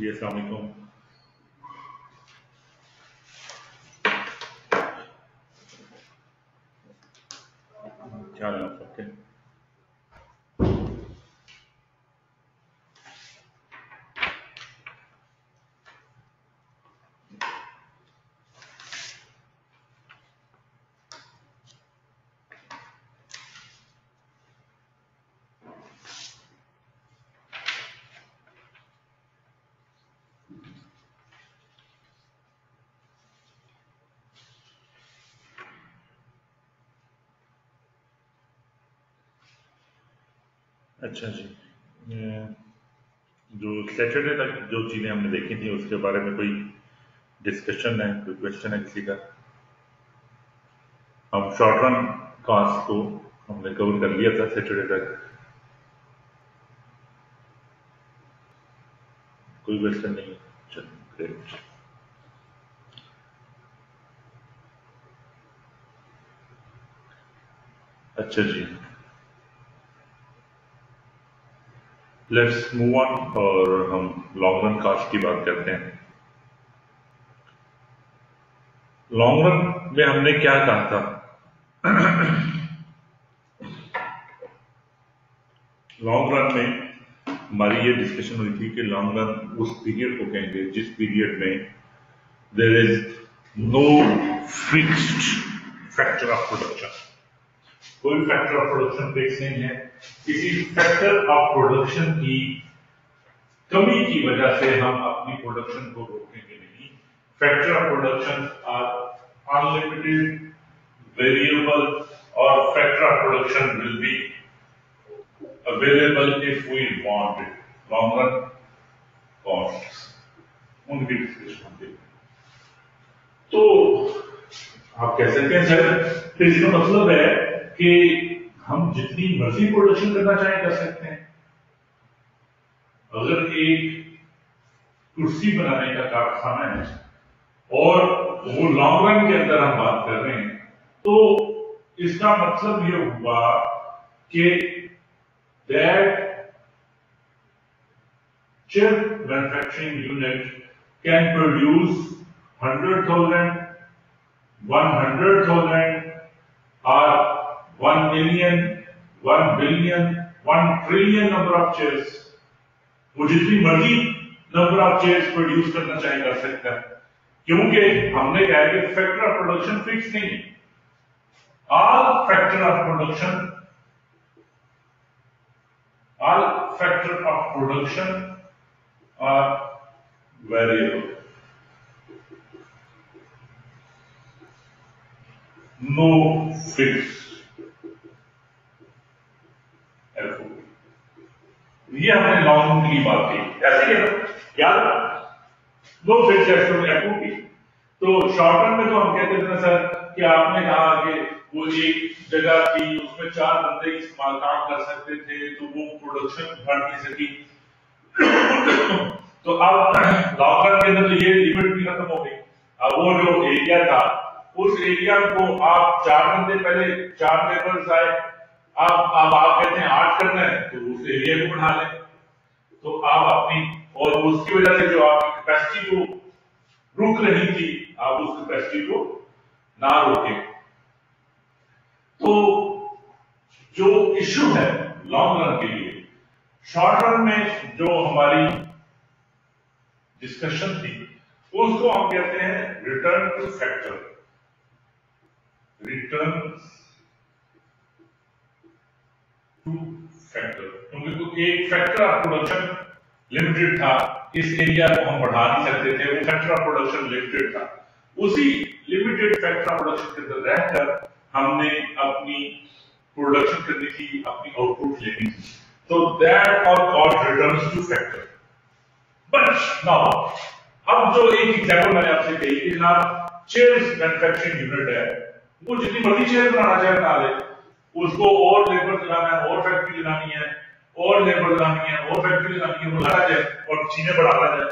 جی السلام علیکم۔ کیا حال ہے آپ سب کے؟ اچھا جی جو سیٹرڈے تک جو چیزیں ہم نے دیکھی تھیں اس کے بارے میں کوئی ڈسکشن ہے کوئی کوشچن ہے کسی کا ہم شارٹ رن کاسٹ کو ہم نے کور کر لیا تھا سیٹرڈے تک کوئی کوشچن نہیں چلو گریٹ اچھا جی لیٹس موو آن اور ہم لانگ رن کاسٹ کی بات کرتے ہیں۔ لانگ رن میں ہم نے کیا کہا تھا؟ لانگ رن میں ہماری یہ ڈسکشن ہوئی تھی کہ لانگ رن اس پیریڈ کو کہیں گے جس پیریڈ میں there is no fixed factor of production کوئی فیکٹر آف پروڈکشن فکس نہیں ہے۔ کسی فیکٹر آف پروڈکشن کی کمی کی وجہ سے ہم اپنی پروڈکشن کو روکیں گے نہیں۔ Factor of production are unlimited variable اور factor of production will be available if we want it. Long run costs. ان کی ڈسکشن ہوتی تو آپ کہہ سکتے ہیں؟ سر اس کا مطلب ہے کہ ہم جتنی مرضی پروڈکشن کرنا چاہیں کر سکتے ہیں۔ اگر ایک کرسی بنانے کا کارخانہ ہے اور وہ لانگ رن کے اندر ہم بات کر رہے ہیں تو اس کا مطلب یہ ہوا کہ that chip manufacturing unit can produce 100,000, 100,000 or 1 million, 1 billion, 1 trillion number of chairs. وہ جتنی مرضی نمبر آف چیئرس پروڈیوس کرنا چاہے کر سکتا ہے کیونکہ ہم نے کہا کہ فیکٹر آف پروڈکشن فکس نہیں ہے all factor of production all factor of production are variable. No fixed FOB. یہ ہم نے لانگ کی بات کی ایسے ہی ہے۔ نا یاد نو فکس ایف او پی تو شارٹ رن میں تو ہم کہتے تھے سر کہ آپ نے کہا کہ وہ ایک جگہ تھی، اس میں چار بندے استعمال کام کر سکتے تھے، تو وہ پروڈکشن بڑھ نہیں سکی۔ تو اب لانگ رن کے اندر تو یہ لمٹ بھی ختم ہو گئی۔ اب وہ جو ایریا تھا، اس ایریا کو آپ چار بندے پہلے، چار لیبرز آئے۔ اب اب آپ کہتے ہیں آٹھ کرنا ہے تو اس ایریا کو بڑھا لیں۔ تو آپ اپنی اور اس کی وجہ سے جو آپ کی کیپیسٹی کو رک رہی تھی، آپ اس کیپیسٹی کو نہ روکیں۔ تو جو ایشو ہے لانگ رن کے لیے شارٹ رن میں جو ہماری ڈسکشن تھی، اس کو ہم کہتے ہیں return to factor return to factor کیونکہ ایک فیکٹر آف پروڈکشن لمیٹڈ تھا، اس ایریا کو ہم بڑھا نہیں سکتے تھے، وہ فیکٹر آف پروڈکشن لمیٹڈ تھا۔ اسی لمیٹڈ فیکٹر آف پروڈکشن کے اندر رہ کر ہم نے اپنی پروڈکشن کرنی تھی اپنی آؤٹ پٹ لینی تھی تو that are called returns to factor but now اب جو ایک ایگزامپل میں نے آپ سے کہی کہ جناب چیئرز مینوفیکچرنگ یونٹ ہے، وہ جتنی مرضی چیئر بنانا چاہے بنا لے۔ اس کو اور لیبر چلانا ہے، اور فیکٹری چلانی ہے، اور لیبر چلانی ہے، اور فیکٹری چلانی ہے، وہ لانا جائے اور چیزیں بڑھانا جائے۔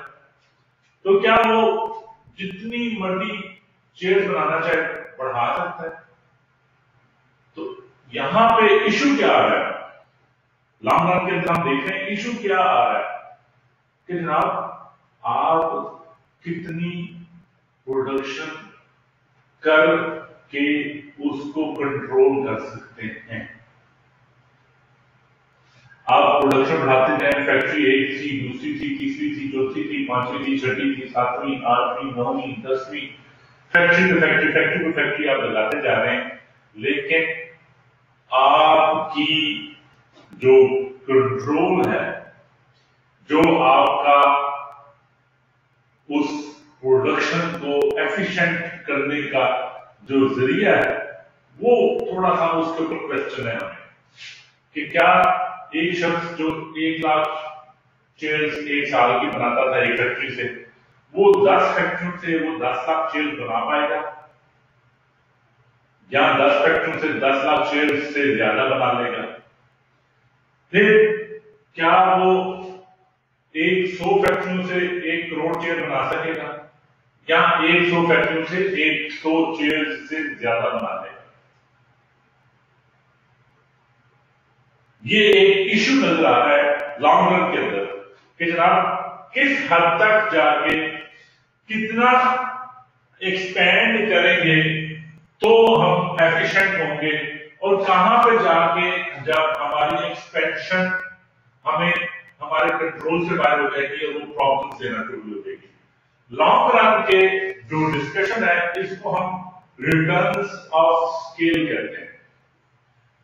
تو کیا وہ جتنی مرضی چیئر بنانا چاہے بڑھا سکتا ہے۔ تو یہاں پہ ایشو کیا آ رہا ہے؟ لانگ رن کے اندر ہم دیکھ رہے ہیں ایشو کیا آ رہا ہے؟ کہ جناب، آپ کتنی پروڈکشن کر کے اس کو کنٹرول کر سکتے ہیں۔ آپ پروڈکشن بڑھاتے جائیں فیکٹری ایک تھی، دوسری تھی، تیسری تھی، چوتھی تھی، پانچویں تھی، چھٹی تھی، ساتویں، آٹھویں، نویں، دسویں۔ فیکٹری پہ فیکٹری فیکٹری پہ فیکٹری آپ لگاتے جا رہے ہیں۔ لیکن آپ کی جو کنٹرول ہے، جو آپ کا اس پروڈکشن کو ایفیشنٹ کرنے کا جو ذریعہ ہے، وہ تھوڑا سا اس کے اوپر کوشچن ہے ہمیں کہ کیا ایک شخص جو ایک لاکھ چیئر ایک سال کی بناتا تھا ایک فیکٹری سے، وہ دس فیکٹریوں سے وہ دس لاکھ چیئر بنا پائے گا؟ یا دس فیکٹریوں سے دس لاکھ چیئر سے زیادہ بنا لے گا؟ پھر کیا وہ ایک سو فیکٹریوں سے ایک کروڑ چیئر بنا سکے گا؟ یا ایک سو فیکٹریوں سے ایک سو چیئر سے زیادہ بنا لے؟ یہ ایک ایشو نظر آ رہا ہے لانگ رن کے اندر کہ جناب کس حد تک جا کے کتنا ایکسپینڈ کریں گے تو ہم ایفیشنٹ ہوں گے اور کہاں پہ جا کے جب ہماری ایکسپینشن ہمیں ہمارے کنٹرول سے باہر ہو جائے گی اور وہ پرابلم دینا شروع ہو جائے گی۔ لانگ رن کے جو ڈسکشن ہے، اس کو ہم ریٹرنس آف اسکیل کہتے ہیں.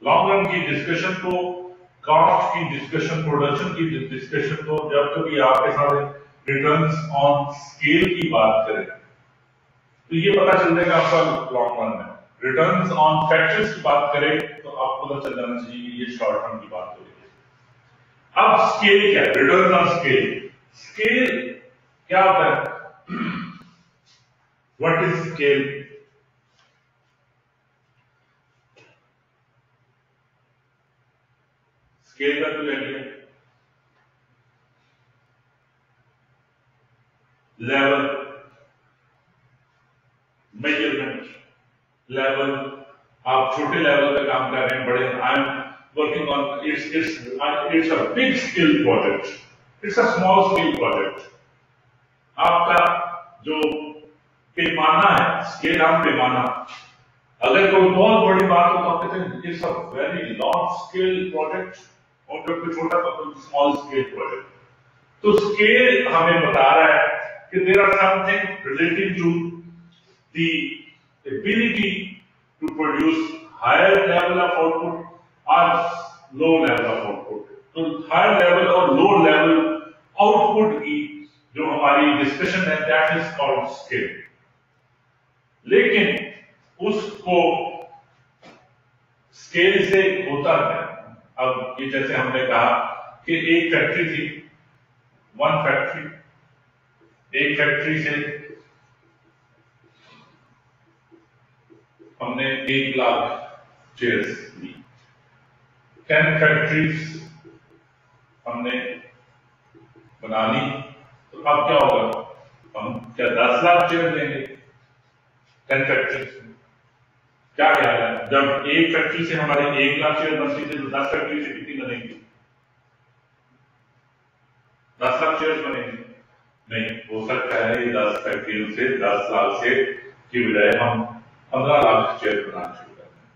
لانگ رن کی ڈسکشن کو کاسٹ کی ڈسکشن پروڈکشن کی ڈسکشن کو، جب کبھی آپ کے ساتھ ریٹرنس آن اسکیل کی بات کریں، تو یہ پتا چل جائے گا آپ کا لانگ رن میں. ریٹرنس آن فیکٹرز کی بات کریں، تو آپ کو پتا چل جانا چاہیے کہ یہ شارٹ رن کی بات ہو رہی ہے. اب اسکیل کیا ہے؟ ریٹرن آن اسکیل اسکیل کیا ہوتا ہے؟ وٹ از اسکیل اسکیل کا کوئی آئیڈیا لیول میجرمنٹ لیول آپ چھوٹے لیول پہ کام کر رہے ہیں بڑے I am working on it's it's it's a big scale project it's a small scale project آپ کا جو پیمانہ ہے اسکیل آن پیمانہ اگر کوئی بہت بڑی بات ہو تو آپ کہتے ہیں it's a very large scale project اور جب کوئی چھوٹا تو اسمال اسکیل پروجیکٹ تو اسکیل ہمیں بتا رہا ہے کہ there are something relating to the ability to produce higher level of output or low level of output. تو higher level اور low level output کی جو ہماری ڈسکشن ہے، that is called scale. لیکن اس کو اسکیل سے ہوتا ہے۔ اب یہ جیسے ہم نے کہا کہ ایک فیکٹری تھی ون فیکٹری ایک فیکٹری سے ہم نے ایک لاکھ چیئرس لی۔ ٹین فیکٹریز ہم نے بنا لی۔ تو اب کیا ہوگا؟ ہم کیا دس لاکھ چیئر دیں گے؟ ٹین فیکٹریز کیا خیال ہے جب ایک فیکٹری سے ہمارے ایک لاکھ چیئر بنتی تھی تو دس فیکٹری سے کتنی بنے گی دس لاکھ چیئر بنے گی نہیں ہو سکتا ہے یہ دس فیکٹریوں سے دس لاکھ سے کی بجائے ہم پندرہ لاکھ چیئر بنانا شروع کر دیں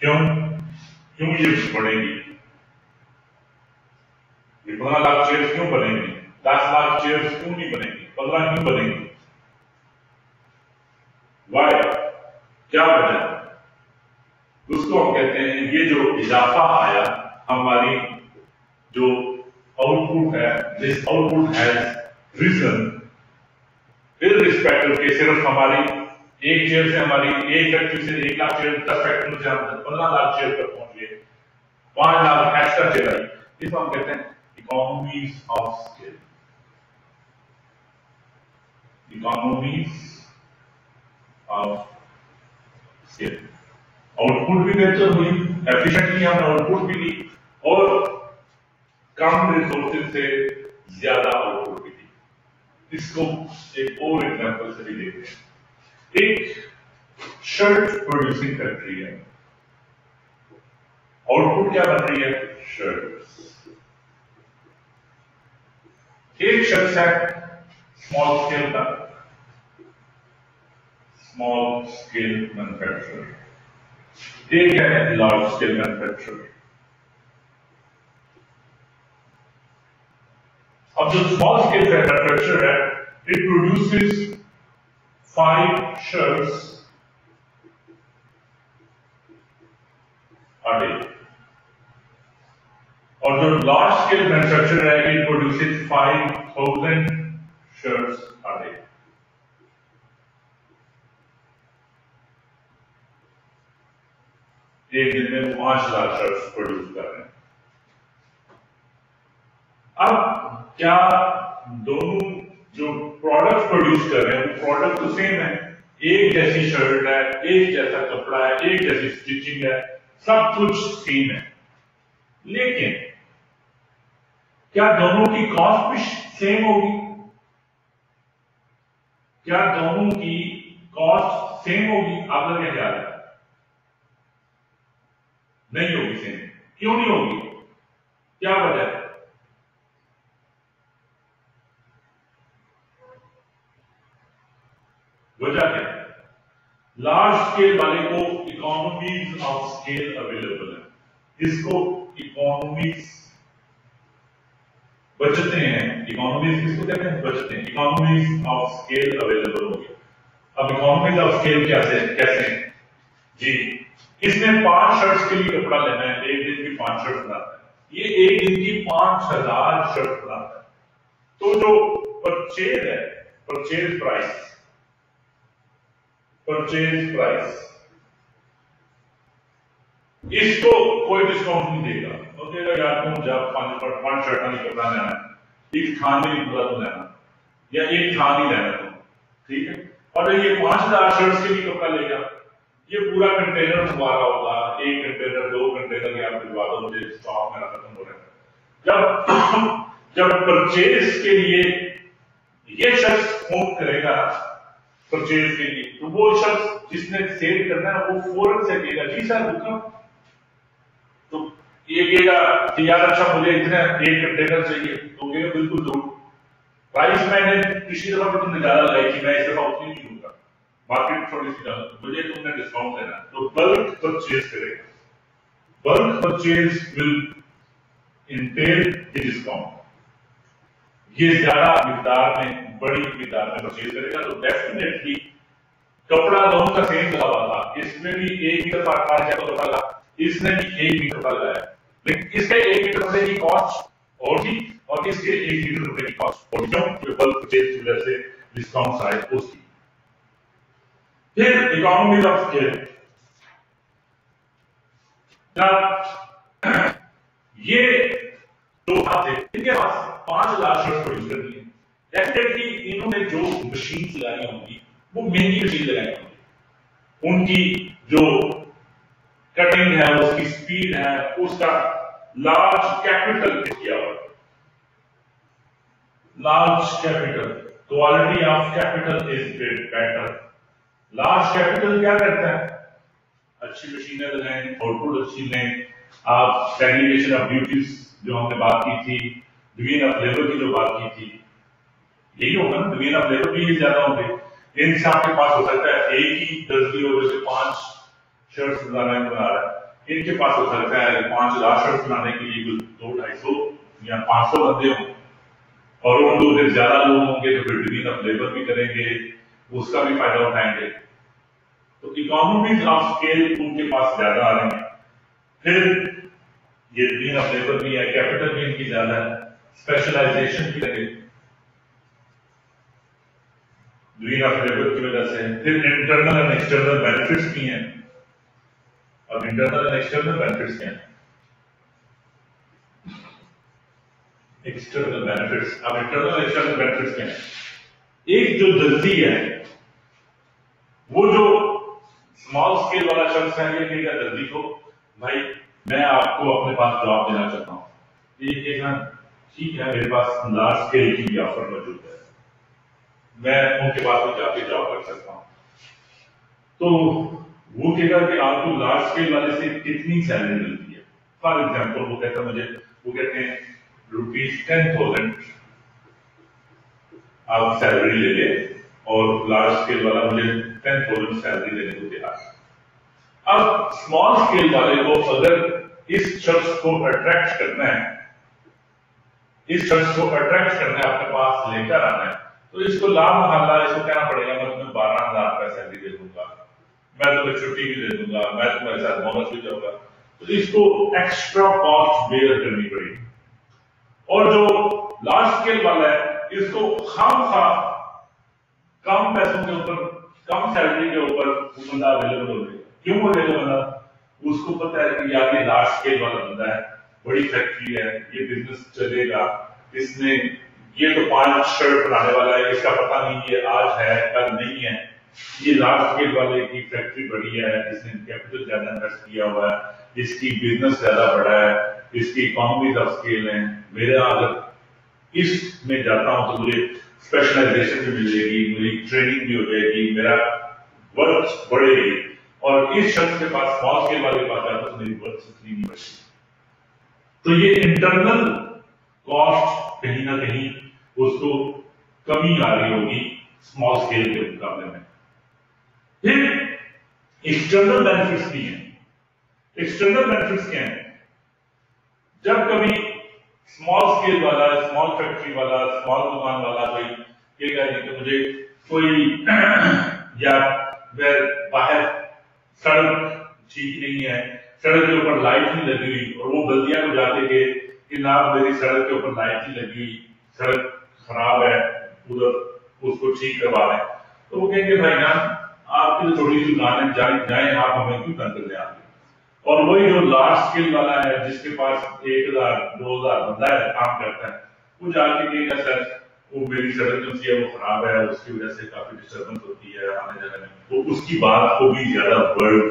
کیوں کیوں یہ بڑھے گی یہ پندرہ لاکھ چیئر کیوں بنے گی دس لاکھ چیئر کیوں نہیں بنے گی پندرہ کیوں بنے گی وائی کیا وجہ اس کو ہم کہتے ہیں یہ جو اضافہ آیا ہماری جو آؤٹ پٹ ہے this output has reason respect کہ صرف ہماری ایک چیئر سے ہماری ایک فیکٹری سے ایک لاکھ چیئر دس فیکٹری سے ہم پندرہ لاکھ چیئر پر پہنچ گئے۔ پانچ لاکھ ایکسٹرا چیئر آئی۔ اس کو ہم کہتے ہیں economies of scale economies of out پٹ بھی بہتر ہوئی ایفیشنٹلی ہم نے آؤٹ پٹ بھی لی اور کم ریسورسز سے زیادہ آؤٹ پٹ بھی لی اس کو ایک اور ایگزامپل سے بھی دیکھتے ہیں ایک شرٹ پروڈیوسنگ فیکٹری ہے آؤٹ پٹ کیا بن رہی ہے شرٹ ایک شخص ہے اسمال اسکیل کا small scale manufacturer. They get large scale manufacturer. Of the small scale manufacturer, it produces five shirts a day. Or the large scale manufacturer, it produces 5,000 shirts a day. ایک دن میں وہ پانچ lakh shirts produce کر رہے ہیں۔ اب کیا دونوں جو پروڈکٹ پروڈیوس کر رہے ہیں، وہ پروڈکٹ تو سیم ہے ایک جیسی شرٹ ہے، ایک جیسا کپڑا ہے، ایک جیسی اسٹیچنگ ہے، سب کچھ سیم ہے۔ لیکن کیا دونوں کی کاسٹ بھی سیم ہوگی؟ کیا دونوں کی کاسٹ سیم ہوگی؟ آپ کا کیا خیال ہے نہیں ہوگی سیم کیوں نہیں ہوگی کیا وجہ ہے وجہ کیا ہے لارج اسکیل والے کو اکانومیز آف اسکیل اویلیبل ہے اس کو اکانومیز بچتے ہیں اکانومیز کس کو کہتے ہیں بچتے ہیں اکانومیز آف اسکیل اویلیبل ہو گیا اب اکانومیز آف اسکیل کیسے کیسے ہیں جی اس نے پانچ شرٹس کے لیے کپڑا لینا ہے، ایک دن کی پانچ شرٹ بناتا ہے۔ یہ ایک دن کی پانچ ہزار شرٹ بناتا ہے۔ تو جو پرچیز ہے پرچیز پرائس پرچیز پرائس اس کو کوئی ڈسکاؤنٹ نہیں دے گا۔ وہ کہے گا یار تم جب پانچ پر پانچ شرٹاں نہیں کپڑا لینا ہے، ایک تھان نہیں کپڑا تو لینا یا ایک تھان ہی لینا تم ٹھیک ہے؟ اور یہ پانچ ہزار شرٹس کے لیے کپڑا لے گا یہ پورا کنٹینر تمہارا ہوگا، ایک کنٹینر دو کنٹینر یا بھجوا دو مجھے اسٹاک میرا ختم ہو رہا ہے جب جب پرچیز کے لیے یہ شخص فون کرے گا پرچیز کے لیے، تو وہ شخص جس نے سیل کرنا ہے، وہ فوراً سے کہے گا جی سر حکم تو یہ کہے گا کہ یار اچھا مجھے اتنا ایک کنٹینر چاہیے۔ تو کہے گا، بالکل ضرور پرائز میں نے پچھلی دفعہ بھی تم نے زیادہ لگائی تھی، میں اس دفعہ اتنی نہیں دوں گا مارکیٹ تھوڑی سی زیادہ مجھے تم نے ڈسکاؤنٹ دینا تو بلک پرچیز کرے گا بلک پرچیز ول انٹیل یہ ڈسکاؤنٹ یہ زیادہ مقدار میں بڑی مقدار میں پرچیز کرے گا تو ڈیفینیٹلی کپڑا دونوں کا سیم لگا ہوا تھا اس میں بھی ایک میٹر پانچ پانچ جگہ کپڑا لگا اس نے بھی ایک میٹر کپڑا لگایا لیکن اس کے ایک میٹر کپڑے کی کاسٹ اور تھی اور اس کے ایک میٹر کپڑے کی کاسٹ اور کیوں بلک پرچیز کی وجہ سے ڈسکاؤنٹ آئے اس کی پھر اکانومیز آف اسکیل یہ دو تھے ان کے پاس پانچ لاکھ شرٹ پروڈیوس کرنی ہے ڈیفینیٹلی انہوں نے جو مشین لگائی ہوں گی وہ مہنگی مشین لگائی ہوں گی ان کی جو کٹنگ ہے اس کی سپیڈ ہے اس کا لارج کیپٹل کیا ہوا large capital quality of capital is better large capital کیا کرتا ہے؟ اچھی مشینیں لگائیں آؤٹ پٹ اچھی لیں۔ آپ سیگریگیشن آف ڈیوٹیز جو ہم نے بات کی تھی ڈوین آف لیبر کی جو بات کی تھی، یہی ہوگا نا ڈوین آف لیبر بھی زیادہ ہوں گے۔ ان سے آپ کے پاس ہو سکتا ہے ایک ہی درزی ہو، جیسے پانچ شرٹس بنا رہا ہے۔ ان کے پاس ہو سکتا ہے پانچ لاکھ شرٹس بنانے کے لیے دو ڈھائی سو یا پانچ سو بندے ہوں۔ اور ان دو پھر زیادہ لوگ ہوں گے تو پھر ڈوین آف لیبر بھی کریں گے۔ اس کا بھی فائدہ اٹھائیں گے۔ تو اکانومیز آف اسکیل ان کے پاس زیادہ آ رہے ہیں۔ پھر یہ ڈوین آف لیبر بھی ہے کیپٹل بھی ان کی زیادہ ہے۔ اسپیشلائزیشن بھی لگے۔ ڈوین آف لیبر کی وجہ سے۔ پھر انٹرنل اینڈ ایکسٹرنل بینیفٹس بھی ہیں۔ اب انٹرنل اینڈ ایکسٹرنل بینیفٹس کیا ہیں؟ ایکسٹرنل بینیفٹس اب انٹرنل ایکسٹرنل بینیفٹس کیا ہیں؟ ایک جو درزی ہے وہ جو اسمال اسکیل والا شخص ہے، یہ کہے گا درزی کو بھائی، میں آپ کو اپنے پاس جاب دینا چاہتا ہوں۔ یہ کہے گا ٹھیک ہے، میرے پاس لارج اسکیل کی بھی آفر موجود ہے۔ میں ان کے پاس بھی جا کے جاب کر سکتا ہوں۔ تو وہ کہے گا کہ آپ کو لارج اسکیل والے سے کتنی سیلری ملتی ہے؟ فار ایگزامپل وہ کہتا مجھے، وہ کہتے ہیں روپیز ٹین تھاؤزینڈ آپ سیلری لے لیں۔ اور لارج اسکیل والا مجھے ٹین تھاؤزینڈ سیلری لینے کو تیار ہے اب اسمال اسکیل والے کو اگر اس شخص کو اٹریکٹ کرنا ہے، اس شخص کو اٹریکٹ کرنا ہے، اپنے پاس لے کر آنا ہے، تو اس کو لا محلہ اس کو کہنا پڑے گا، میں تمہیں بارہ ہزار کا سیلری دے دوں گا۔ میں تمہیں چھٹی بھی دے دوں گا، میں تمہیں ساتھ بونس بھی جاؤں گا۔ تو اس کو ایکسٹرا کاسٹ بیئر کرنی پڑے گی۔ اور جو لارج اسکیل والا ہے، اس کو خام خواہ کم پیسوں کے اوپر، کم سیلری کے اوپر وہ بندہ اویلیبل ہو گیا کیوں ہو جائے گا بندہ؟ اس کو پتا ہے کہ یار یہ لارج اسکیل والا بندہ ہے، بڑی فیکٹری ہے، یہ بزنس چلے گا۔ اس نے یہ تو پانچ شرٹ بنانے والا ہے، اس کا پتہ نہیں یہ آج ہے کل نہیں ہے۔ یہ لارج اسکیل والے کی فیکٹری بڑی ہے جس نے کیپٹل زیادہ انویسٹ کیا ہوا ہے۔ اس کی بزنس زیادہ بڑا ہے، اس کی اکانومیز آف اسکیل ہیں میرے اگر اس میں جاتا ہوں تو مجھے اسپیشلائزیشن بھی ملے گی میری ٹریننگ بھی ہو جائے گی میرا ورک بڑھے گی اور اس شخص کے پاس اسمال اسکیل والے پاس جاتا تو میری ورک اتنی نہیں بڑھتی تو یہ انٹرنل کاسٹ کہیں نہ کہیں اس کو کمی آ رہی ہوگی اسمال اسکیل کے مقابلے میں پھر ایکسٹرنل بینیفٹس بھی ہیں ایکسٹرنل بینیفٹس کیا ہیں جب کبھی اسمال اسکیل والا اسمال فیکٹری والا اسمال دکان والا کوئی یہ کہہ کہ مجھے کوئی یا باہر سڑک ٹھیک نہیں ہے، سڑک کے اوپر لائٹ نہیں لگی ہوئی، اور وہ بلدیا کو جاتے کہ جناب میری سڑک کے اوپر لائٹ نہیں لگی ہوئی، سڑک خراب ہے، ادھر اس کو ٹھیک کروا دیں تو وہ کہیں گے بھائی جان، آپ کی تو چھوٹی سی دکان ہے جائیں جائیں آپ ہمیں کیوں تنگ کر دیں آپ اور وہی جو لارج اسکیل والا ہے جس کے پاس ایک ہزار، دو ہزار بندہ ہے، کام کرتا ہے، وہ جا کے کہے گا، سر، وہ میری سڑک جو سی ہے، وہ خراب ہے، اس کی وجہ سے کافی ڈسٹربنس ہوتی ہے، آنے جانے میں. تو اس کی بات کو بھی زیادہ برڈ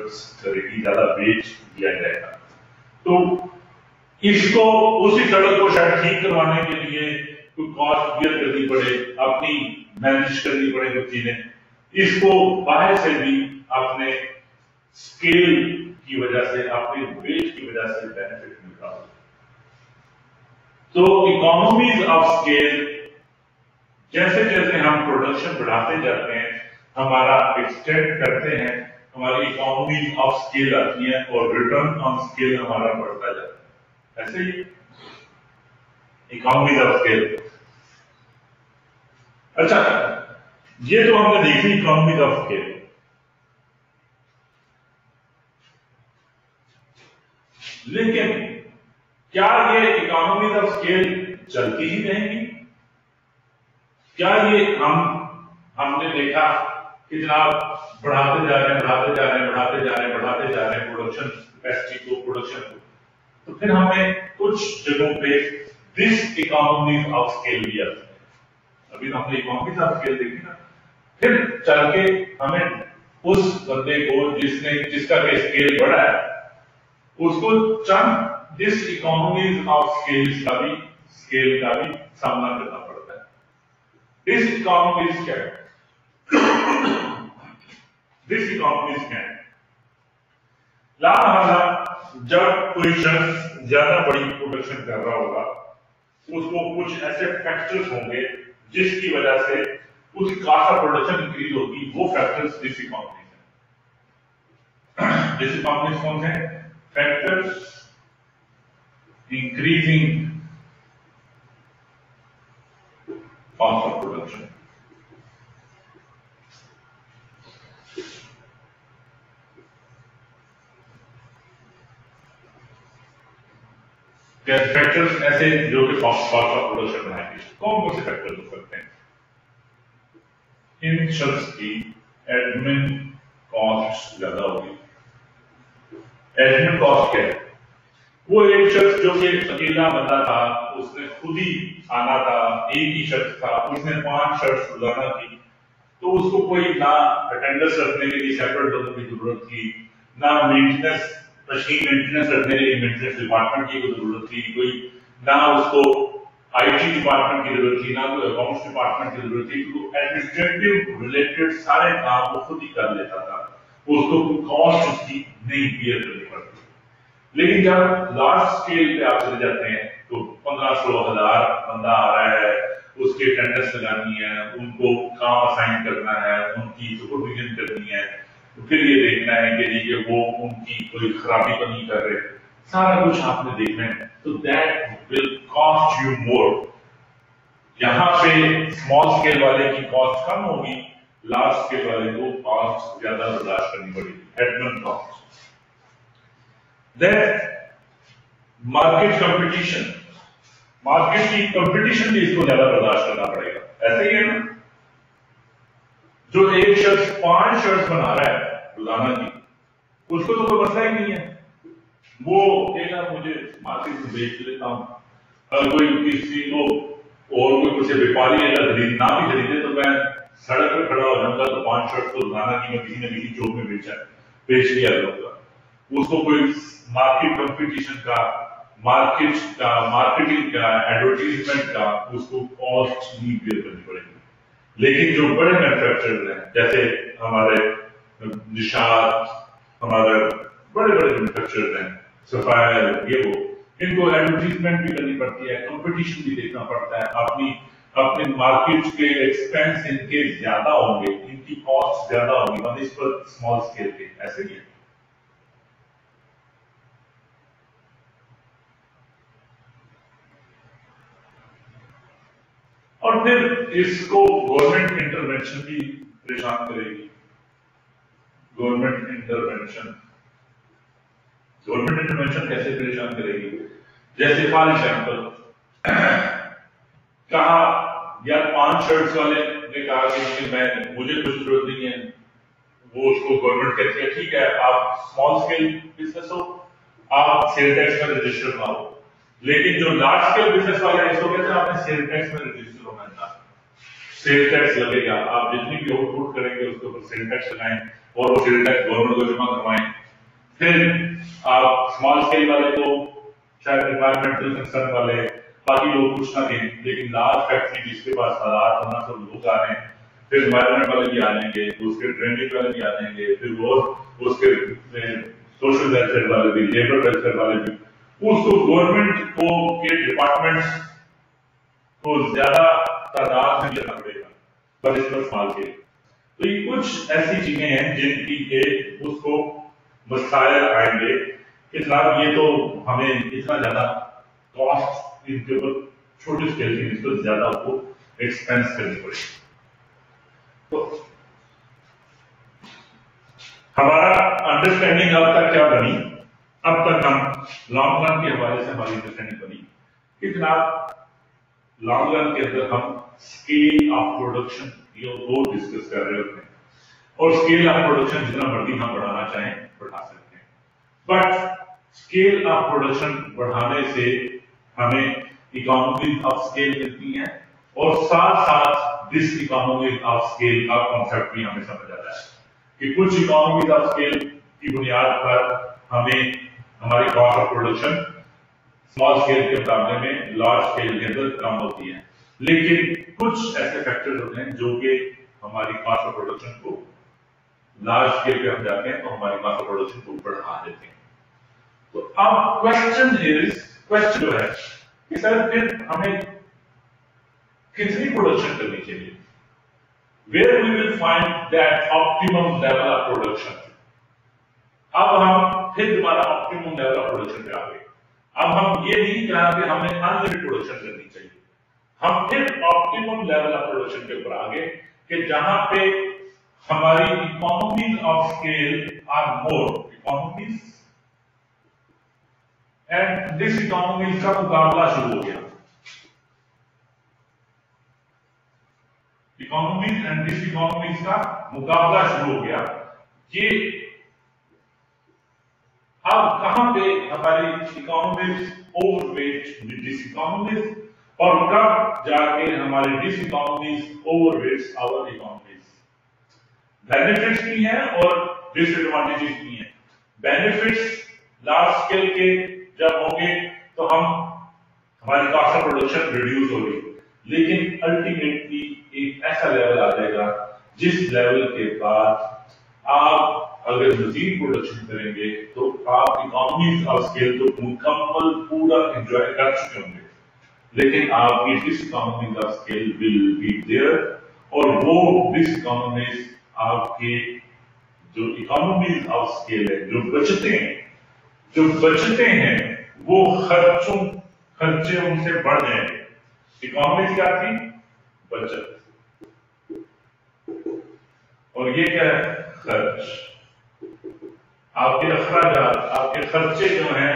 کرے گی، زیادہ بیچ دیا جائے گا۔ تو اس کو، اسی سڑک کو شاید ٹھیک کروانے کے لیے کوئی کاسٹ بیئر کرنی پڑے، اپنی مینج کرنی پڑے کچھ چیزیں، اس کو باہر سے بھی اپنے اسکیل کی وجہ سے اپنی ویٹ کی وجہ سے بینیفٹ مل رہا تو اکانومیز آف اسکیل جیسے جیسے ہم پروڈکشن بڑھاتے جاتے ہیں، ہمارا ایکسٹینڈ کرتے ہیں، ہماری اکانومیز آف اسکیل آتی ہیں اور ریٹرن آن اسکیل ہمارا بڑھتا جاتا ہے۔ ایسے ہی اکانومیز آف اسکیل اچھا یہ تو ہم نے دیکھی اکانومیز آف اسکیل لیکن کیا یہ اکانومیز آف اسکیل چلتی ہی رہیں گی؟ کیا یہ ہم ہم نے دیکھا کہ جناب بڑھاتے جا رہے ہیں، بڑھاتے جا رہے ہیں، بڑھاتے جا رہے ہیں، بڑھاتے جا رہے ہیں پروڈکشن کیپیسٹی کو پروڈکشن کو۔ تو پھر ہمیں کچھ جگہوں پہ ڈس اکانومیز آف اسکیل بھی آتی ہے ابھی ہم نے اکانومیز آف اسکیل دیکھی نا؟ پھر چل کے ہمیں اس بندے کو جس نے جس کا کہ اسکیل بڑا ہے اس کو چند ڈس اکانومیز آف اسکیل کا بھی اسکیل کا بھی سامنا کرنا پڑتا ہے۔ ڈس اکانومیز کیا ہے ڈس اکانومیز کیا ہے لا محالہ جب کوئی شخص زیادہ بڑی پروڈکشن کر رہا ہوگا، اس کو کچھ ایسے فیکٹرز ہوں گے جس کی وجہ سے اس کی کاسٹ آف پروڈکشن انکریز ہوگی، وہ فیکٹرز ڈس اکانومیز ہیں۔ ڈس اکانومیز کون سے ہیں؟ Factors increasing cost of production. Factors ایسے جو کہ کاسٹ آف پروڈکشن بنائیں گے کون کون سے فیکٹر ہو سکتے ہیں ان شخص کی ایڈمن کاسٹ زیادہ ہوگی ایڈمن کاسٹ کیا ہے۔ وہ ایک شخص جو کہ اکیلا بندہ تھا، اس نے خود ہی آنا تھا، ایک ہی شخص تھا، اس نے پانچ شرط گزارنا تھی تو اس کو کوئی نہ اٹینڈنس رکھنے کے لیے سیپریٹ لوگوں کی ضرورت تھی، نہ مینٹیننس مشین مینٹیننس رکھنے کے لیے مینٹیننس ڈپارٹمنٹ کی کوئی ضرورت تھی، کوئی نہ اس کو آئی ٹی ڈپارٹمنٹ کی ضرورت تھی، نہ کوئی اکاؤنٹس ڈپارٹمنٹ کی ضرورت تھی تو ایڈمنسٹریٹو ریلیٹڈ سارے کام وہ خود ہی کر لیتا تھا۔ اس کو کوئی کاسٹ اس کی نہیں بیئر کرنی لیکن جب لارج اسکیل پہ آپ چلے جاتے ہیں تو پندرہ سولہ ہزار بندہ آ رہا ہے، اس کے ٹینڈرس لگانی ہے ان کو کام اسائن کرنا ہے، ان کی سپرویژن کرنی ہے پھر یہ دیکھنا ہے کہ جی کہ وہ ان کی کوئی خرابی تو نہیں کر رہے۔ سارا کچھ آپ نے دیکھنا ہے۔ تو that will cost you more یہاں پہ اسمال اسکیل والے کی کاسٹ کم ہوگی لارج اسکیل والے کو کاسٹ زیادہ برداشت کرنی پڑے گی۔ Admin cost that market competition market کی کمپٹیشن بھی اس کو زیادہ برداشت کرنا پڑے گا۔ ایسے ہی ہے نا، جو ایک شخص پانچ شرٹ بنا رہا ہے روزانہ کی، اس کو تو کوئی مسئلہ ہی نہیں ہے۔ وہ کہنا مجھے مارکیٹ میں بیچ لیتا ہوں۔ اگر کوئی کسی کو اور کوئی کچھ بیپاری اگر خرید، نہ بھی خریدے تو میں سڑک پہ کھڑا ہو جاؤں گا تو پانچ شرٹ کو روزانہ کی میں کسی نہ کسی چوک میں بیچا، بیچ لیا کروں گا۔ اس کو کوئی مارکیٹ کمپٹیشن کا مارکیٹ کا مارکیٹنگ کا ایڈورٹیزمنٹ کا اس کو کاسٹ نہیں بیئر کرنی پڑے گی لیکن جو بڑے مینوفیکچرر ہیں جیسے ہمارے نشاد ہمارے بڑے بڑے مینوفیکچرر ہیں سفائر یہ وہ ان کو ایڈورٹیزمنٹ بھی کرنی پڑتی ہے کمپٹیشن بھی دیکھنا پڑتا ہے اپنی اپنے مارکیٹ کے ایکسپینس ان کے زیادہ ہوں گے ان کی کاسٹ زیادہ ہوں گی بنسبت اسمال اسکیل کے ایسے ہی ہے اور پھر اس کو گورنمنٹ انٹروینشن بھی پریشان کرے گی۔ گورنمنٹ انٹروینشن گورنمنٹ انٹروینشن کیسے پریشان کرے گی؟ جیسے فار ایگزامپل کہا، یا پانچ شرٹس والے نے کہا کہ میں، مجھے کچھ ضرورت نہیں ہے۔ وہ اس کو گورنمنٹ کہتی ہے، ٹھیک ہے، آپ اسمال اسکیل بزنس ہو، آپ سیل ٹیکس میں رجسٹر نہ ہو۔ لیکن جو لارج اسکیل بزنس والے ہیں اس کو کہتے ہیں، آپ نے سیل ٹیکس میں رجسٹر سیل ٹیکس لگے گا آپ جتنی بھی آؤٹ پٹ کریں گے اس کے اوپر سیل ٹیکس لگائیں اور وہ سیل ٹیکس گورنمنٹ کو جمع کروائیں پھر آپ اسمال اسکیل والے کو شاید انوائرمنٹل کنسرن والے باقی لوگ کچھ نہ دیں لیکن لارج فیکٹری جس کے پاس آزاد ہونا سب لوگ آ رہے ہیں پھر انوائرمنٹ والے بھی آ جائیں گے اس کے ڈرینیج والے بھی آ جائیں گے پھر وہ اس کے سوشل ویلفیئر والے بھی لیبر ویلفیئر والے بھی اس کو گورنمنٹ کو کے ڈپارٹمنٹ کو زیادہ تعداد میں لینا پڑے گا پر اس پر سمال کے۔ تو یہ کچھ ایسی چیزیں ہیں جن کی کہ اس کو مسائل آئیں گے کہ جناب یہ تو ہمیں اتنا زیادہ کاسٹ ان کے اوپر چھوٹے اسکیل کی نسبت زیادہ آپ کو ایکسپینس کرنی پڑے گی۔ تو ہمارا انڈرسٹینڈنگ اب تک کیا بنی؟ اب تک ہم لانگ رن کے حوالے سے ہماری انڈرسٹینڈنگ بنی کہ جناب لانگ رن کے اندر ہم اسکیل آف پروڈکشن یہ دو ڈسکس کر رہے ہوتے ہیں۔ اور اسکیل آف پروڈکشن جتنا مرضی ہم بڑھانا چاہیں، بڑھا سکتے ہیں۔ بٹ اسکیل آف پروڈکشن بڑھانے سے ہمیں اکانومیز آف اسکیل ملتی ہیں اور ساتھ ساتھ ڈس اکانومیز آف اسکیل کا کانسیپٹ بھی ہمیں سمجھ آتا ہے۔ کہ کچھ اکانومیز آف اسکیل کی بنیاد پر ہمیں ہماری cost of production small scale کے مقابلے میں لارج اسکیل کے اندر کم ہوتی ہے لیکن کچھ ایسے فیکٹر ہوتے ہیں جو کہ ہماری کاسٹ آف پروڈکشن کو لارج اسکیل پہ ہم جاتے ہیں تو ہماری کاسٹ آف پروڈکشن کو بڑھا دیتے ہیں۔ تو اب کوشچن از کوشچن جو ہے کہ سر پھر ہمیں کتنی پروڈکشن کرنی چاہیے؟ Where we will find that optimum level of production اب ہم پھر دوبارہ آپٹیمم لیول آف پروڈکشن پہ آ گئے۔ اب ہم یہ نہیں کہا کہ ہمیں انلمیٹڈ پروڈکشن کرنی چاہیے۔ ہم پھر آپٹیمم لیول آف پروڈکشن کے اوپر آگے کہ جہاں پہ ہماری economies of scale are more economies and diseconomies کا مقابلہ شروع ہو گیا۔ اکانومیز اینڈ ڈس اکانومیز کا مقابلہ شروع ہو گیا۔ یہ پہ ہماری economies over weigh diseconomies اور کب جا کے ہماری diseconomies overweights our economies benefits بھی ہیں اور ڈس ایڈوانٹیجز بھی ہیں بینیفٹس لارج اسکیل کے جب ہوں گے تو ہم ہماری کاسٹ آف پروڈکشن ریڈیوس ہوگی لیکن الٹیمیٹلی ایک ایسا لیول آ جائے گا جس لیول کے بعد آپ اگر مزید پروڈکشن کریں گے تو آپ اکانومیز آف اسکیل تو مکمل پورا انجوائے کر چکے ہوں گے۔ لیکن آپ کی diseconomies of scale will be there اور وہ ڈس اکانومیز آپ کے جو اکانومیز آف اسکیل ہے، جو بچتے ہیں، جو بچتے ہیں، وہ خرچوں، خرچے ان سے بڑھ جائیں گے اکانومی کیا تھی؟ بچت۔ اور یہ کیا ہے؟ خرچ۔ آپ کے اخراجات، آپ کے خرچے جو ہیں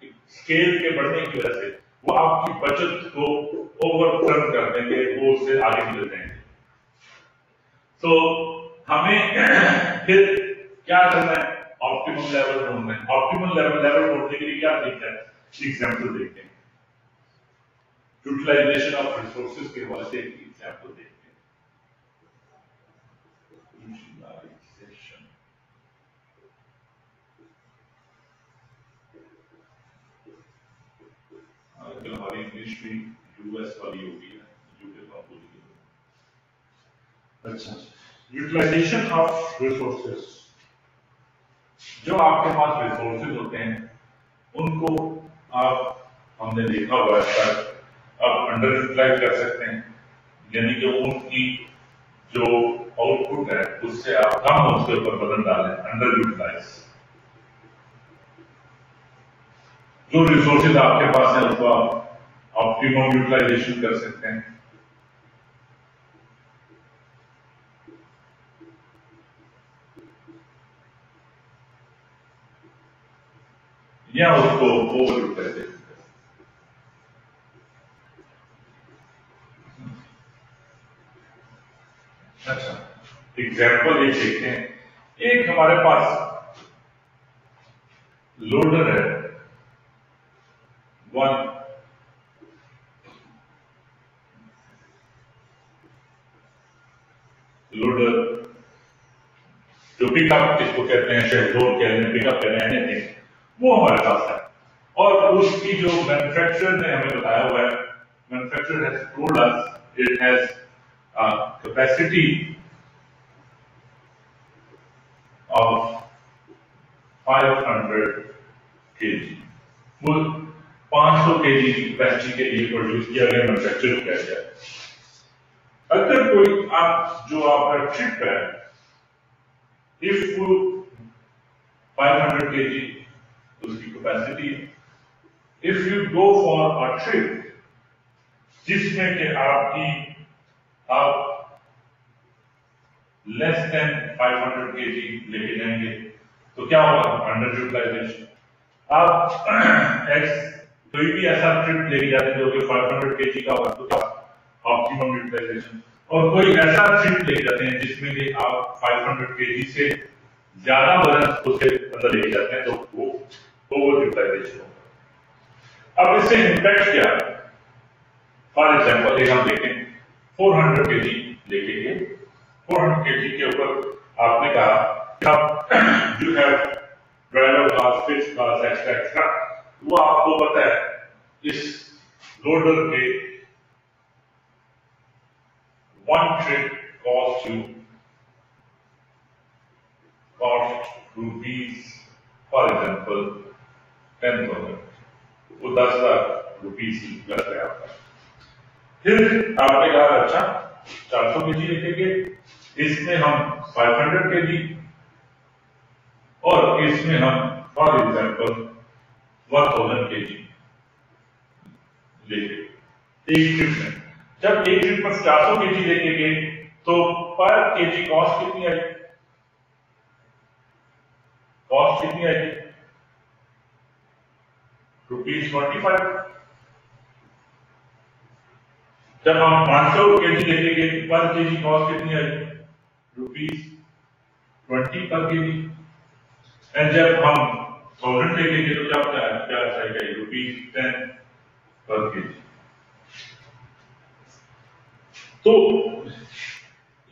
اسکیل کے بڑھنے کی وجہ سے وہ آپ کی بچت کو اوور ٹرن کر دیں گے، وہ اس سے آگے نکل جائیں گے۔ تو ہمیں پھر کیا کرنا ہے؟ آپٹیمل لیول ڈھونڈنا ہے۔ آپٹیمل لیول لیول ڈھونڈنے کے لیے کیا دیکھتا ہے؟ ایگزامپل دیکھتے ہیں۔ یوٹیلائزیشن آف ریسورسز کے حوالے سے ایک ایگزامپل دیکھتے ہیں۔ ہماری انگلش بھی یو ایس والی ہوگی یو کے بات ہوگی اچھا۔ یوٹیلائزیشن آف ریسورسز جو آپ کے پاس ریسورسز ہوتے ہیں، ان کو آپ، ہم نے دیکھا ہوا ہے آپ انڈر یوٹیلائز کر سکتے ہیں۔ یعنی کہ ان کی جو آؤٹ پٹ ہے، اس سے آپ کم اس کے اوپر بدل ڈالیں انڈر یوٹیلائز جو ریسورسز آپ کے پاس ہیں اس کو آپ آپٹیمم یوٹیلائزیشن کر سکتے ہیں۔ یا اس کو اوور یوٹیلائزیشن اچھا ایگزامپل یہ دیکھتے ہیں۔ ایک ہمارے پاس لوڈر ہے۔ ون لوڈر جو پک اپ جس کو کہتے ہیں شہزور کہتے ہیں پک اپ کہتے ہیں وہ ہمارے پاس ہے۔ اور اس کی جو مینوفیکچر نے ہمیں بتایا ہوا ہے manufacture has told us it has capacity of 500 kg وہ پانچ سو کے جی کی کیپیسٹی کے لیے پروڈیوس کیا گیا مینوفیکچر کیا گیا۔ اگر کوئی آپ جو آپ کا ٹرپ ہے، if 500 kg اس کی capacity if you go for a trip جس میں کہ آپ کی آپ لیس دین فائیو ہنڈریڈ کے جی لے کے جائیں گے، تو کیا ہوگا؟ انڈر یوٹیلائزیشن آپ کوئی بھی ایسا ٹرپ لے کے جاتے ہیں جو کہ فائیو ہنڈریڈ کے جی کا ہوگا، تو کیا؟ آپٹیمم یوٹیلائزیشن اور کوئی ایسا ٹرپ لے جاتے ہیں جس میں کہ آپ فائیو ہنڈریڈ کے جی سے زیادہ وزن اس کے اندر لے کے جاتے ہیں تو وہ اوور یوٹیلائزیشن ہوگا۔ اب اس سے امپیکٹ کیا ہے؟ فار ایگزامپل ایک ہم دیکھیں فور ہنڈریڈ کے جی لے کے گئے فور ہنڈریڈ کے جی کے اوپر آپ نے کہا you have driver class fix class extra extra وہ آپ کو پتا ہے، اس لوڈر کے one trip cost you cost rupees for example ten thousand وہ دس لاکھ روپیز لگ رہا ہے آپ کا پھر آپ نے کہا اچھا چار سو کے جی لکھیں گے اس میں ہم فائیو ہنڈریڈ کے جی اور اس میں ہم فار ایگزامپل ون تھاؤزینڈ کے جی لے کے ایک ٹرپ میں جب ایک ٹرپ میں چار سو کے جی لے کے گئے تو پر کے جی کاسٹ کتنی آئی کاسٹ کتنی آئی روپیز ٹوینٹی فائیو جب ہم پانچ سو کے جی لے کے پر کے جی کاسٹ کتنی آئی rupees twenty per K G and جب ہم تھاؤزینڈ لے کے گئے تو کیا ہوتا ہے کیا چاہیے گا rupees ten per K G تو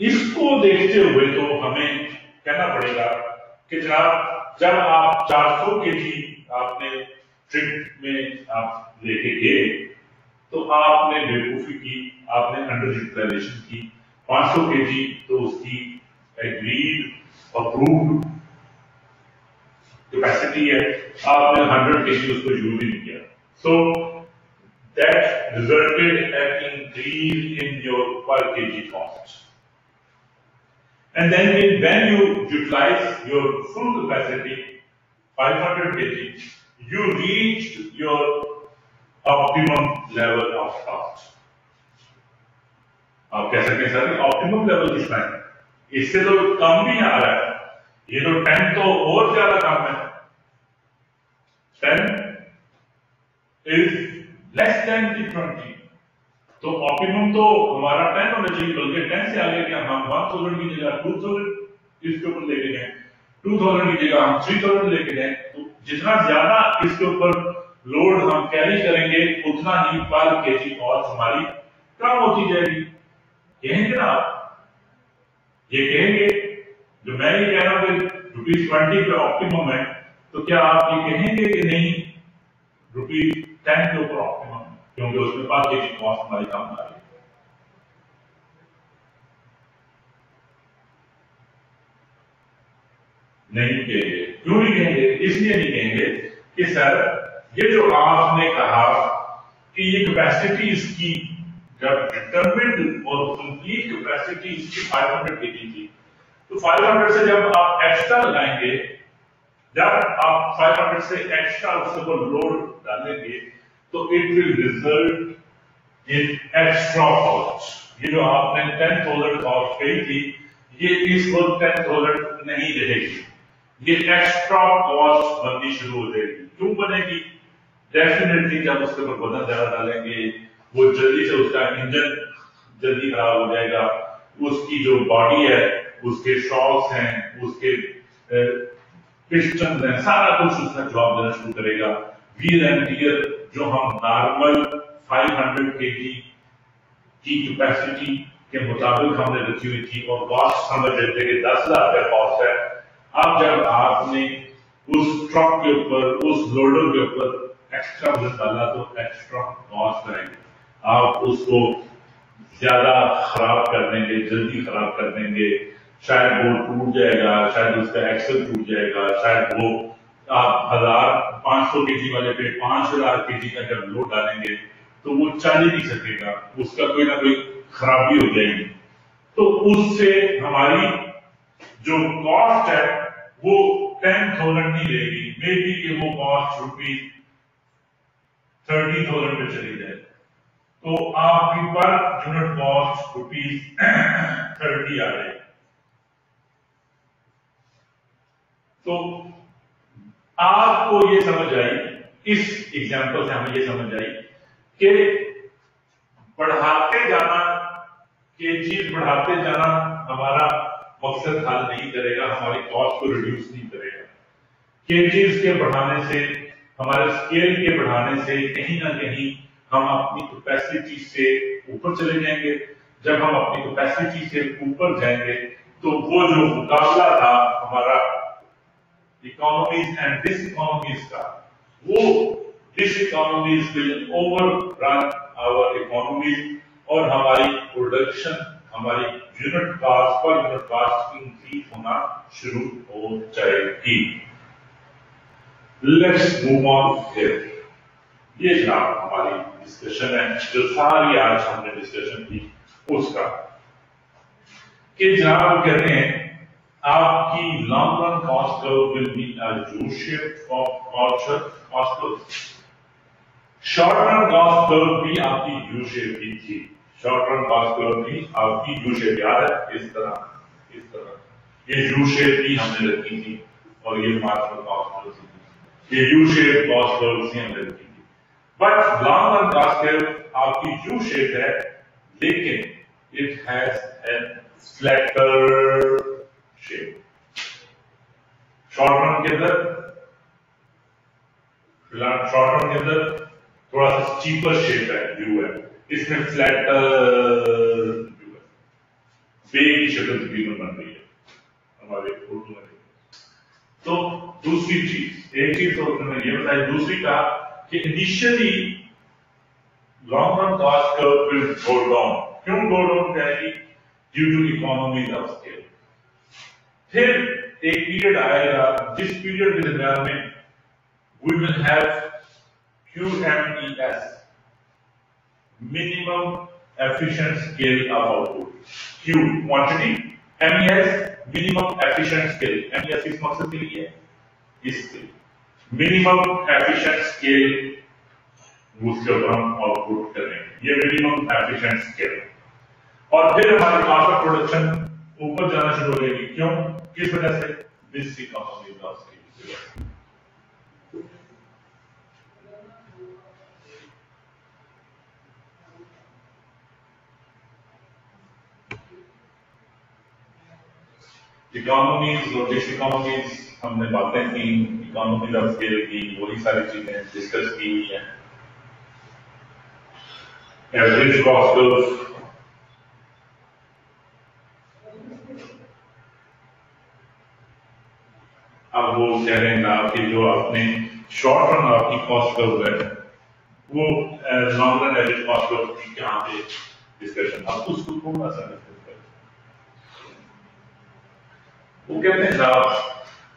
اس کو دیکھتے ہوئے تو ہمیں کہنا پڑے گا کہ جناب جب آپ چار سو کے جی آپ نے ٹرپ میں آپ لے کے گئے تو آپ نے بیوقوفی کی آپ نے انڈر یوٹیلائزیشن کی پانچ سو کے جی تو اس کی ایگریڈ اپروڈ کیپیسٹی ہے آپ نے ہنڈریڈ کے جی اس کو یوز ہی نہیں کیا so that that resulted an increase in your per kg cost. And then when you utilize your full capacity, 500 kg, you reached your optimum level of cost. آپ کہہ سکتے ہیں، سر آپٹیمم لیول کس میں اس سے تو کم نہیں آ رہا ہے۔ یہ تو ٹین تو اور زیادہ کم ہے۔ Ten is less than the twenty تو آپٹیمم تو ہمارا ٹین ہونا چاہیے، بلکہ ٹین سے آگے کیا ہم ون تھاؤزینڈ کی جگہ ٹو تھاؤزینڈ اس کے اوپر لے کے گئے۔ ٹو تھاؤزینڈ کی جگہ ہم تھری تھاؤزینڈ لے کے گئے۔ تو جتنا زیادہ اس کے اوپر لوڈ ہم کیری کریں گے، اتنا ہی پر کے جی اور ہماری کم ہوتی جائے گی۔ کہیں گے نا آپ یہ کہیں گے، جو میں یہ کہہ رہا ہوں کہ روپیز ٹوینٹی پہ آپٹیمم ہے، تو کیا آپ یہ کہیں گے کہ نہیں؟ روپیز ٹین کے اوپر آپٹیمم ہے، کیونکہ اس میں پر کے جی اور ہماری کم آ رہی ہے۔ نہیں کہیں گے کیوں نہیں کہیں گے؟ اس لیے نہیں کہیں گے کہ سر، یہ جو آپ نے کہا کہ یہ کیپیسٹی کی جب ڈٹرمنڈ اور کمپلیٹ کیپیسٹی اس کی 500 کی دی تھی، تو 500 سے جب آپ ایکسٹرا لگائیں گے، جب آپ 500 سے ایکسٹرا اس کو لوڈ ڈالیں گے، تو it will result in extra cost. یہ جو آپ نے 10000 cost کہی تھی، یہ اس کو 10000 نہیں رہے گی۔ یہ ایکسٹرا کاسٹ بننی شروع ہو جائے گی۔ کیوں بنے گی؟ ڈیفینیٹلی جب اس کے اوپر وزن زیادہ ڈالیں گے، وہ جلدی سے اس کا انجن جلدی خراب ہو جائے گا۔ اس کی جو باڈی ہے، اس کے شاکس ہیں، اس کے پسٹن ہیں، سارا کچھ اس کا جواب دینا شروع کرے گا۔ ویل اینڈ ٹیئر جو ہم نارمل 500 کے جی کی کیپیسٹی کے مطابق ہم نے رکھی ہوئی تھی اور کاسٹ سمجھ لیتے کہ دس لاکھ کا کاسٹ ہے۔ اب جب آپ نے اس ٹرک کے اوپر، اس لوڈر کے اوپر ایکسٹرا مجھے ڈالا تو ایکسٹرا کاسٹ کریں گے۔ آپ اس کو زیادہ خراب کر دیں گے، جلدی خراب کر دیں گے۔ شاید وہ ٹوٹ جائے گا، شاید اس کا ایکسل ٹوٹ جائے گا، شاید وہ آپ ہزار پانچ سو کے جی والے پہ پانچ ہزار کے جی کا جب لوڈ ڈالیں گے تو وہ چل نہیں سکے گا، اس کا کوئی نہ کوئی خرابی ہو جائے گی۔ تو اس سے ہماری جو کاسٹ ہے وہ ٹین تھاؤزینڈ نہیں رہے گی. مے بی کہ وہ کاسٹ روپیز تھرٹی تھاؤزینڈ پہ چلی جائے. تو آپ کی per unit cost rupees thirty آ جائے تو آپ کو یہ سمجھ آئی، اس ایگزامپل سے ہمیں یہ سمجھ آئی کہ بڑھاتے جانا کہ چیز بڑھاتے جانا ہمارا مقصد حل نہیں کرے گا، ہماری کاسٹ کو ریڈیوز نہیں کرے گا۔ کیجز کے بڑھانے سے، ہمارے سکیل کے بڑھانے سے کہیں نہ کہیں ہم اپنی کیپیسٹی سے اوپر چلے جائیں گے۔ جب ہم اپنی کیپیسٹی سے اوپر جائیں گے، تو وہ جو مقابلہ تھا ہمارا اکانومیز اینڈ ڈس اکانومیز کا، وہ diseconomies will overrun our economy اور ہماری پروڈکشن ہماری unit cost per unit cost کی انکریز ہونا شروع ہو جائے گی۔ لیٹس موو آن پھر یہ جناب ہماری ڈسکشن ہے، جو ساری آج ہم نے ڈسکشن کی، اس کا۔ کہ جناب کہتے ہیں، آپ کی long run cost curve will be جو shape Karcher cost curve short run cost curve بھی آپ کی یو شیپ ہی تھی۔ شارٹ ٹرم واسکولرلی آپ کی یو شیپ یاد ہے، اس طرح اس طرح۔ یہ یو شیپ ہی ہم نے رکھی تھی اور یہ مارشل واسکولر تھی یہ یو شیپ واسکولر ہم نے رکھی تھی۔ بٹ لانگ رن واسکولر آپ کی یو شیپ ہے، لیکن it has a flatter shape. Short run کے اندر شارٹ رن کے اندر تھوڑا سا چیپر شیپ ہے ویو ہے اس میں فلیٹ بے کی شکل تقریباً بن رہی ہے، ہمارے اردو میں تو دوسری چیز، ایک چیز تو انہوں نے یہ بتایا دوسری کہا کہ initially long run cost curve ول گو ڈاؤن کیوں گو ڈاؤن کہیں گی due to economy of scale پھر ایک پیریڈ آئے گا، جس پیریڈ کے درمیان میں we will have Q M E S ہم آؤٹ پہ یہ منیمم ایفیشنٹ اور پھر ہمارے پاس کا پروڈکشن اوپر جانا شروع ہو جائے گی کیوں کس وجہ سے اکانومیز اور ڈش اکانومیز ہم نے باتیں کی اکانومی کا اسکیل کی وہی ساری چیزیں ڈسکس کی ہوئی ہیں۔ ایوریج کاسٹ آف اب وہ کہہ رہے ہیں کہ آپ کی جو آپ نے شارٹ رن آپ کی کاسٹ ہوئے ہیں وہ لانگ رن ایوریج کاسٹ کی کہاں پہ ڈسکشن اب اس کو تھوڑا سا وہ کہتے ہیں صاحب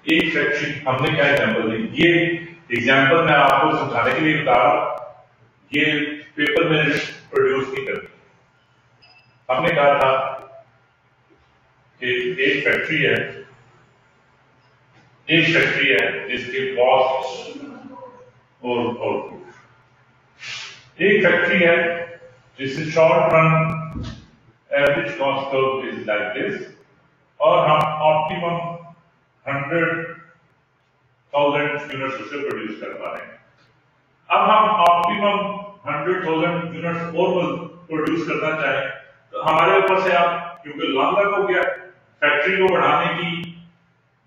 ایک فیکٹ ہم نے کیا ایگزامپل دی؟ یہ ایگزامپل میں آپ کو سمجھانے کے لیے بتا رہا ہوں۔ یہ پیپر میں پروڈیوس نہیں کرتی۔ ہم نے کہا تھا کہ ایک فیکٹری ہے، ایک فیکٹری ہے جس کے کاسٹ اور آؤٹ پٹ ایک فیکٹری ہے جس سے شارٹ رن ایوریج کاسٹ کرو از لائک دس اور ہم آپٹیمم ہنڈریڈ تھاؤزینڈ یونٹس اسے پروڈیوس کر پا رہے ہیں۔ اب ہم آپٹیمم ہنڈریڈ تھاؤزینڈ یونٹس اور پروڈیوس کرنا چاہیں تو ہمارے اوپر سے آپ کیونکہ لانگ لگ ہو گیا فیکٹری کو بڑھانے کی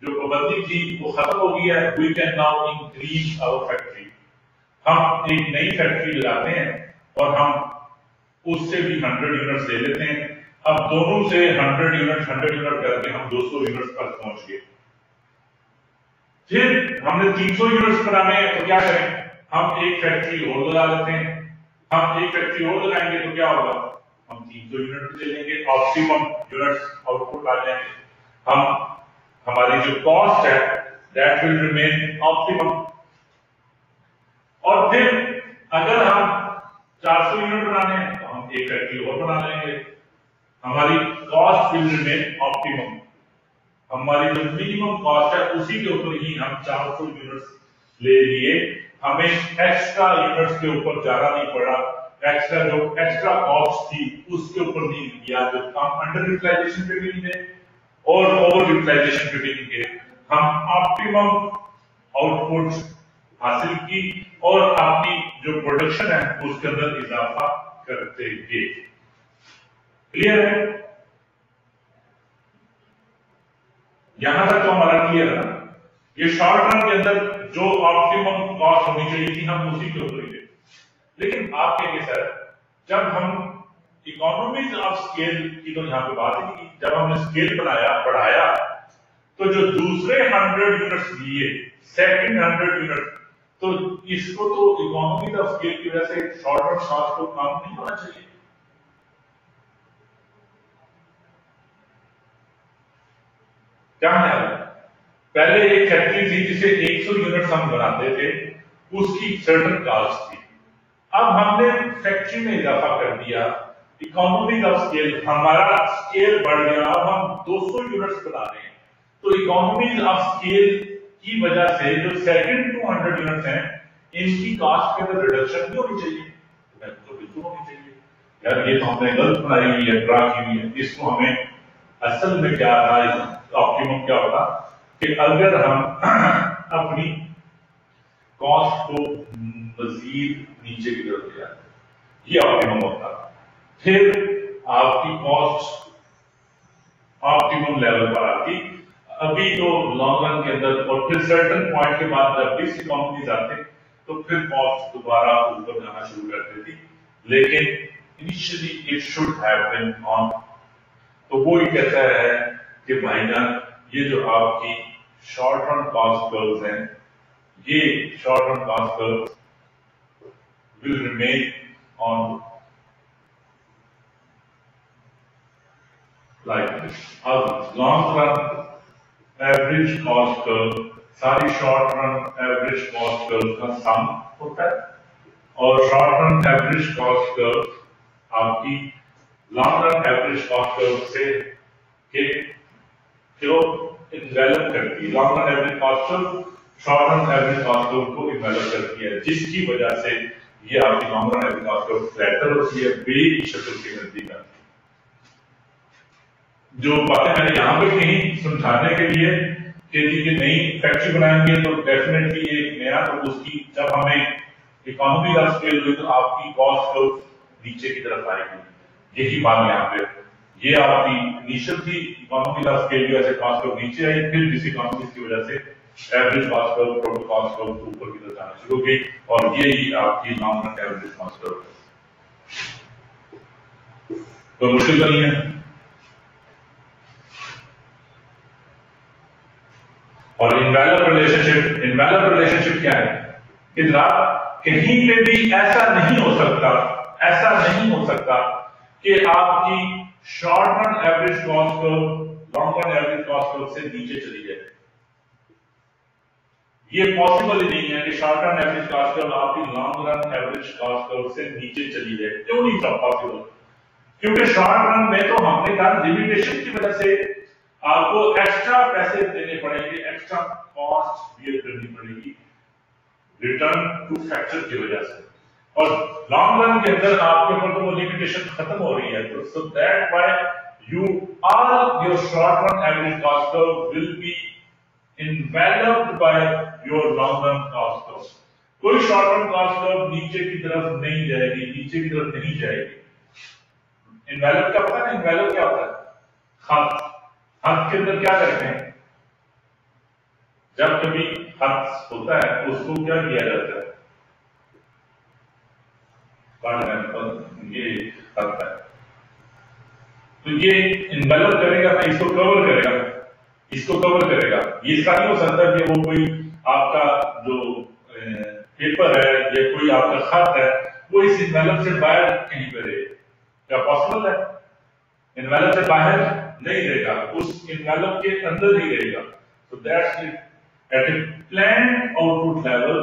جو پابندی تھی وہ ختم ہو گیا ہے۔ We can now increase our factory ہم ایک نئی فیکٹری لگاتے ہیں اور ہم اس سے بھی ہنڈریڈ یونٹس لے لیتے ہیں۔ اب دونوں سے ہنڈریڈ یونٹ ہنڈریڈ یونٹ کر کے ہم دو سو یونٹ تک پہنچ گئے۔ پھر ہم نے تین سو یونٹس بنانے ہیں تو کیا کریں؟ ہم ایک فیکٹری اور لگا لیتے ہیں۔ ہم ایک فیکٹری اور لگائیں گے تو کیا ہوگا؟ ہم تین سو یونٹ پر لیں گے آپسیمم یونٹس آؤٹ پٹ آ جائیں گے۔ ہم، ہماری جو کاسٹ ہے دیٹ ول ریمین آپسیمم اور پھر اگر ہم چار سو یونٹ بنانے ہیں تو ہم ایک فیکٹری اور بنا لیں گے۔ ہماری کاسٹ فیلڈ میں آپٹیمم ہماری جو منیمم کاسٹ ہے اسی کے اوپر ہی ہم چار سو یونٹس لے لیے. ہمیں ایکسٹرا یونٹس کے اوپر جانا نہیں پڑا. ایکسٹرا جو ایکسٹرا کاسٹ تھی اس کے اوپر نہیں کیا جو ہم انڈر یوٹیلائزیشن پہ بھی نہیں گئے اور اوور یوٹیلائزیشن پہ بھی نہیں گئے. ہم آپٹیمم آؤٹ پٹ حاصل کی اور اپنی جو پروڈکشن ہے اس کے اندر اضافہ کرتے گئے. کلیئر ہے یہاں تک تو ہمارا کلیئر ہے یہ شارٹ رن کے اندر جو آپٹیمم کاسٹ ہونی چاہیے تھی ہم اسی کے اوپر گئے لیکن آپ کہیں گے سر جب ہم اکانومیز آف سکیل کی تو یہاں پہ بات ہے جب ہم نے سکیل بنایا بڑھایا تو جو دوسرے ہنڈریڈ یونٹس دیے سیکنڈ ہنڈریڈ یونٹ تو اس کو تو اکانومیز آف سکیل کی وجہ سے شارٹ رن کاسٹ کو کام نہیں ہونا چاہیے کیا ہے؟ پہلے ایک فیکٹری تھی جسے ایک سو یونٹ ہم بناتے تھے، اس کی سرٹن کاسٹ تھی۔ اب ہم نے فیکٹری میں اضافہ کر دیا اکانومی کا سکیل ہمارا سکیل بڑھ گیا۔ اب ہم دو سو یونٹس بنا رہے ہیں۔ تو اکانومی آف سکیل کی وجہ سے جو سیکنڈ ٹو ہنڈریڈ یونٹس ہیں، ان کی کاسٹ کے اندر ریڈکشن بھی ہونی چاہیے۔ بالکل ہونی چاہیے۔ یار، یہ تو ہم نے غلط بنائی ہوئی ہے، ڈرا کی ہوئی ہے۔ اس کو ہمیں اصل میں کیا رہا ہے ڈاکیومنٹ کیا ہوتا؟ کہ اگر ہم اپنی کاسٹ کو مزید نیچے کی طرف لے جاتے یہ آپٹیمم ہوتا۔ پھر آپ کی کاسٹ آپٹیمم لیول پر آتی۔ ابھی تو لانگ رن کے اندر، اور پھر سرٹن پوائنٹ کے بعد جب بھی سی کمپنیز آتے، تو پھر کاسٹ دوبارہ اوپر جانا شروع کر دیتی۔ لیکن initially it should happen on تو وہی ہی کہتا ہے کہ بھائی یہ جو آپ کی شارٹ رن پاس کرلز ہیں، یہ شارٹ رن پاس کرلز will remain on like this. اب long run average cost curve ساری short run average cost curve کا سم ہوتا ہے۔ اور short run average cost curve آپ کی long run average cost curve سے کہ جو انویلپ کرتی ہے long run average cost curve short run average cost curve کو انویلپ کرتی ہے جس کی وجہ سے یہ آپ کی long run average cost curve flatter ہوتی ہے بے شکل کی نزدیک آتی ہے جو باتیں میں نے یہاں پہ کہیں سمجھانے کے لیے کہ جی کہ نئی فیکٹری بنائیں گے تو ڈیفینیٹلی ایک نیا تو اس کی جب ہمیں اکانومی کا اسکیل ہوئی تو آپ کی کاسٹ کرو نیچے کی طرف آئے گی یہی بات یہاں پہ یہ آپ کی انیشل تھی اکانومی کا اسکیل کی وجہ سے کاسٹ کرو نیچے آئی، پھر جس اکانومی کی وجہ سے average cost curve total cost curve اوپر کی طرف جانا شروع ہو گئی اور یہی آپ کی لانگ رن ایوریج کاسٹ کرو کوئی مشکل تو نہیں ہے۔ اور envelope relationship envelope relation شپ کیا ہے؟ کہ جناب، کہیں پہ بھی ایسا نہیں ہو سکتا، ایسا نہیں ہو سکتا کہ آپ کی شارٹ رن ایوریج کاسٹ کو لانگ رن ایوریج کاسٹ کو سے نیچے چلی جائے۔ یہ پاسبل ہی نہیں ہے کہ شارٹ رن ایوریج کاسٹ کو آپ کی لانگ رن ایوریج کاسٹ کو سے نیچے چلی جائے۔ کیوں نہیں تھا پاسبل کیونکہ شارٹ رن میں تو ہم نے کہا لمیٹیشن کی وجہ سے آپ کو ایکسٹرا پیسے دینے پڑیں گے ایکسٹرا کاسٹ بیئر کرنی پڑے گی۔ ریٹرن ٹو فیکچر کی وجہ سے۔ اور لانگ رن کے اندر آپ کے اوپر تو وہ لمیٹیشن ختم ہو رہی ہے۔ تو so that why you all your short run average cost will be enveloped by your long run cost کوئی شارٹ رن کاسٹ نیچے کی طرف نہیں جائے گی، نیچے کی طرف نہیں جائے گی۔ انویلپ کا پتا نہیں انویلپ کیا ہوتا ہے؟ خط۔ خط کے اندر کیا کرتے ہیں؟ جب کبھی خط ہوتا ہے، اس کو کیا کیا جاتا ہے؟ یہ خط ہے۔ تو یہ انویلپ کرے گا اس کو کور کرے گا اس کو کور کرے گا۔ یہ اس کا نہیں ہو سکتا کہ وہ کوئی آپ کا جو پیپر ہے یا کوئی آپ کا خط ہے وہ اس انویلپ سے باہر کہیں پہ رہے کیا پاسبل ہے؟ انویلپ سے باہر نہیں رہے گا اس انویلپ کے اندر ہی رہے گا۔ تو that's it At a planned output level,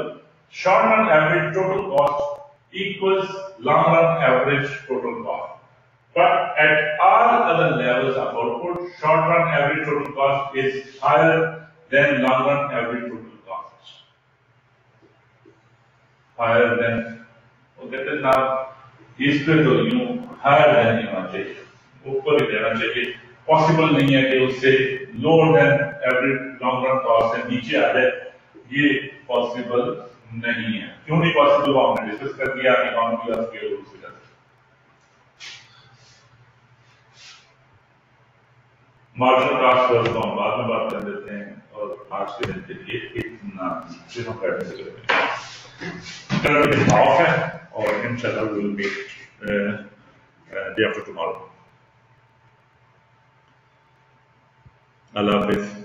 short run average total cost equals long run average total cost. But at all other levels of output, short run average total cost is higher than long run average total cost. Higher than, وہ کہتے ہیں نا اس پہ تو یوں higher than نہیں ہونا چاہیے اوپر ہی دینا چاہیے پاسبل نہیں ہے کہ اس سے lower than average long run cost سے نیچے آ جائے یہ پاسبل نہیں ہے۔ کیوں نہیں پاسبل وہ ہم نے ڈسکس کر دیا اکانومی کا اسکیل اس وجہ سے مارجن کاسٹ پر تو ہم بعد میں بات کر دیتے ہیں اور آج کے دن کے لیے اتنا چیزوں کا ایڈمیس کرتے ہیں کل آف ہے اور انشاءاللہ will meet day after tomorrow Allah Hafiz.